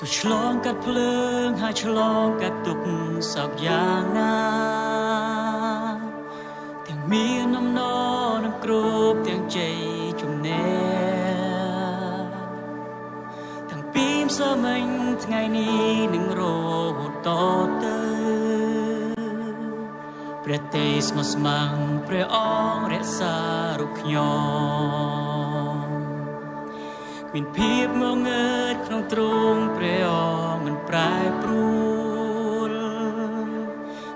ទៅឆ្លងកាត់ភ្លើងហើយឆ្លងកាត់ទុកសោកយ៉ាងណាទាំងមានអំណរនឹងគ្រប់ទាំងជ័យជំនះទាំងពីមសមិញថ្ងៃនេះនឹងរហូតតទៅព្រះទេស្មោះស្ម័គ្រព្រះអង្គរក្សារូបខ្ញុំ មានភាពងងើតក្នុងទ្រង់ព្រះអង្គមិនប្រែប្រួល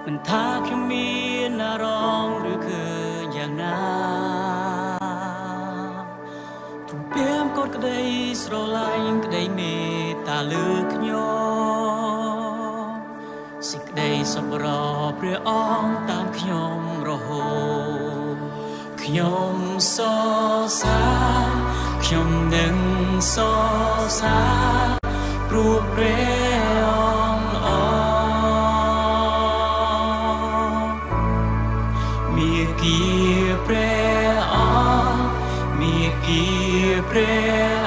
មិនថាខ្ញុំមានអារម្មណ៍ឬឃើញយ៉ាងណាទុំពីមកូនក្តីស្រឡាញ់ក្តីមេត្តាលើខ្ញុំសេចក្តីសប្បុរសព្រះអង្គតាមខ្ញុំរហូតខ្ញុំសរសើរខ្ញុំនឹង សរសើរព្រោះព្រះអង្គអមានគៀព្រះអង្គមានគៀព្រះ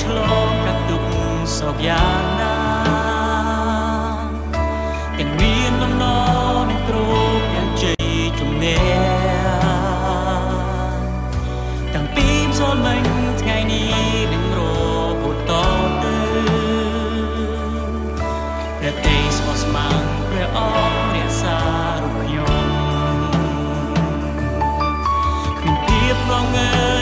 ឆ្លងកាត់ទុកសោកយ៉ាងណាទាំងមានដំណរនឹងគ្រប់យ៉ាងជ័យជំនះតាំងពីម្សិលមិញថ្ងៃនេះនឹងរហូតតទៅព្រះទេស្មោះស្ម័គ្រព្រះអង្គរក្សារូបខ្ញុំគ្មានភាពងងើ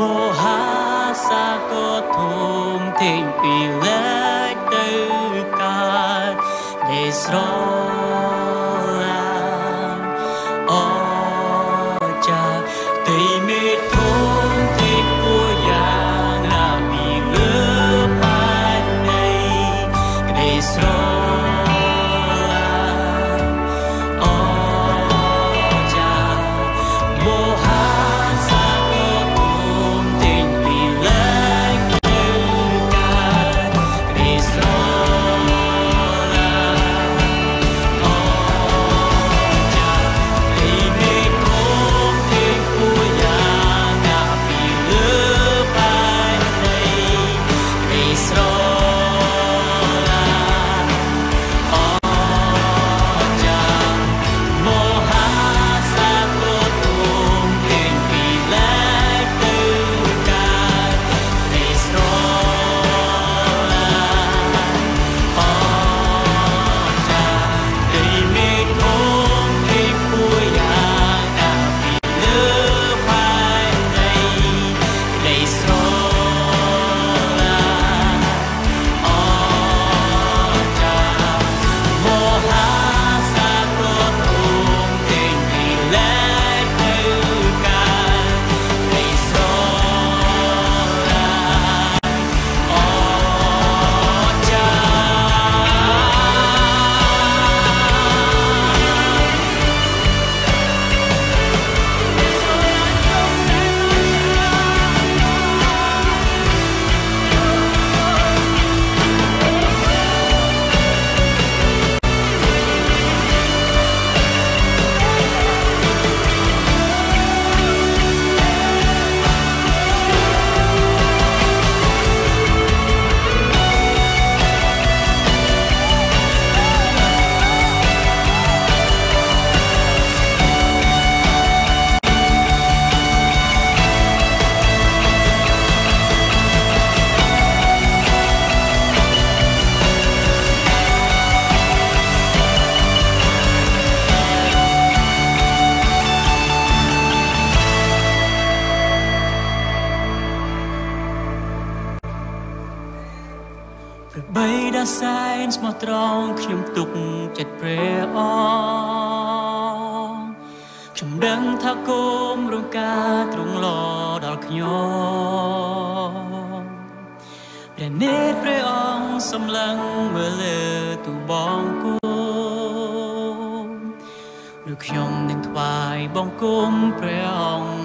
មហាសាគរធំធេងពីលើកទៅកើតដែលស្រ បីដាសែនស្មោះត្រង់ខ្ញុំទុកចិត្តព្រះអង្គខ្ញុំដឹងថាគុំរងការទ្រង់លដល់ខ្ញុំព្រះនេតព្រះអង្គសម្លឹងមើលលើទូបងគុំឬខ្ញុំនឹងថ្វាយបង្គំព្រះអង្គ